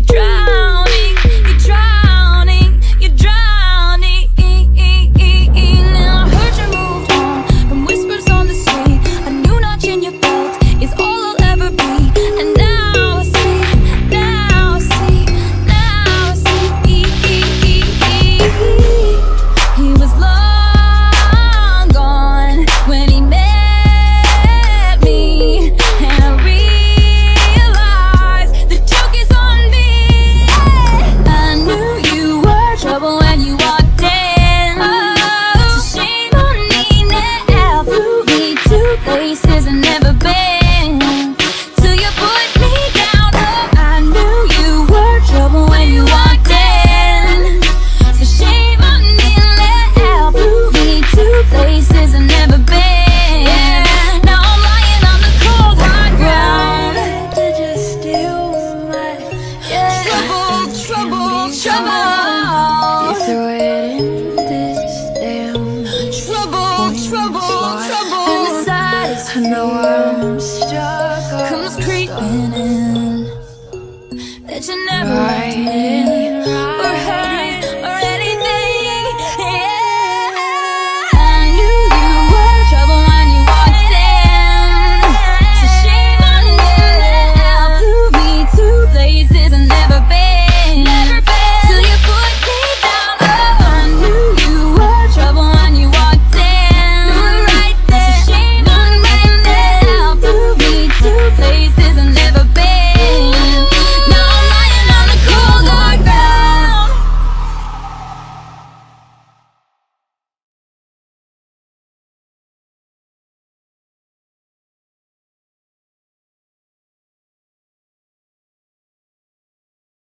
could try. The know stuck. Comes creeping in that you never right.